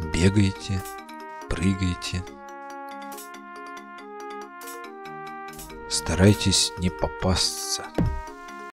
Бегаете, прыгаете. Старайтесь не попасться.